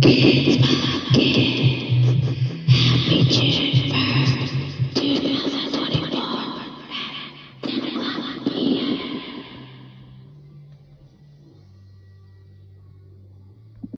Kids, it. Happy children.